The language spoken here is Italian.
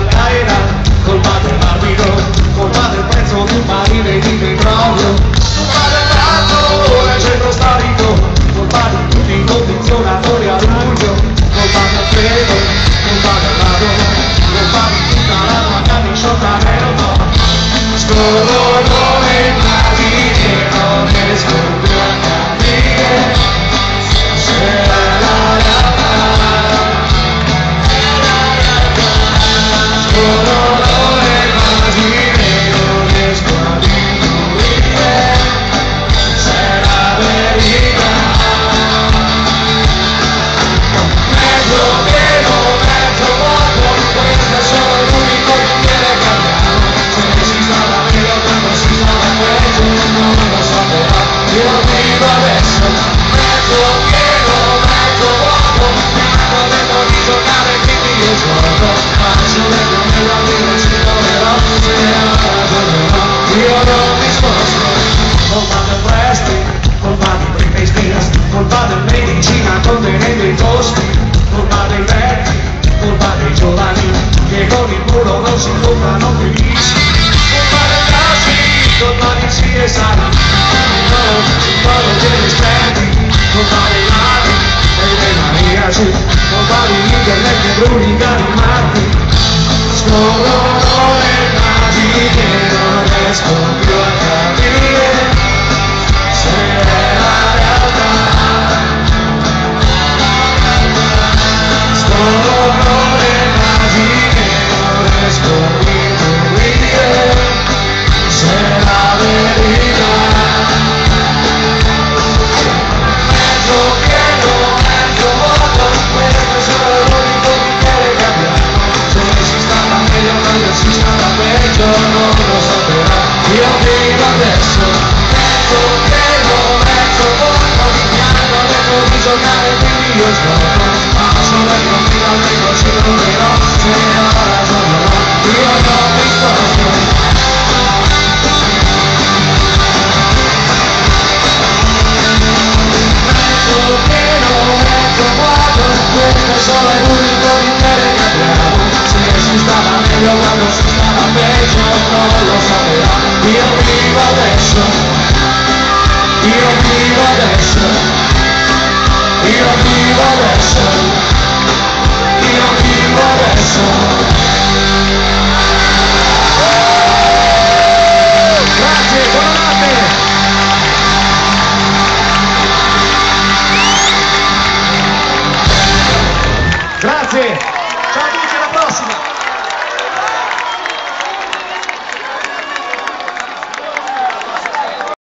Al-Qaeda, colpa dell'arbitro Colpa del prezzo di un barile di petrolio Made in Cina contenendo i tosti Colpa dei vecchi Colpa dei giovani Che con il muro non si comprano felici Colpa dei casi Colpa di CSI Colpa degli esperti Colpa dei ladri E dei maniaci Colpa di internet che brulica di matti Ma solo io fino almeno ci proverò Se ho ragionerò Io non mi sposto mezzo pieno, mezzo vuoto Questo è solo l'unico bicchiere che abbiamo Se si stava meglio quando si stava peggio Non lo so però Io vivo adesso. Io vivo adesso Io vivo adesso